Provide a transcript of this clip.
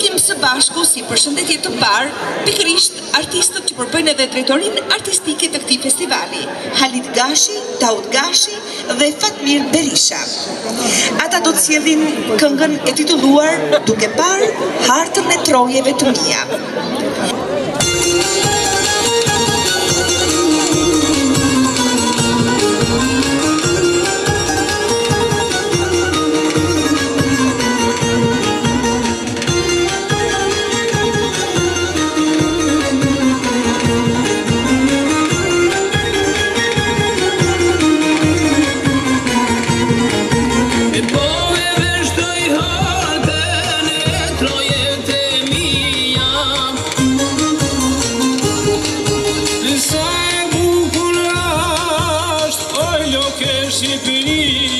kemi së bashku si përshëndetje të parë, pikërisht artistët që përbëjnë edhe drejtorin artistike të këti festivali, Halit Gashi, Taut Gashi dhe Fatmir Berisha. Ata do të sjedhin këngën e tituluar duke parë hartën e trojeve të mija. Shibli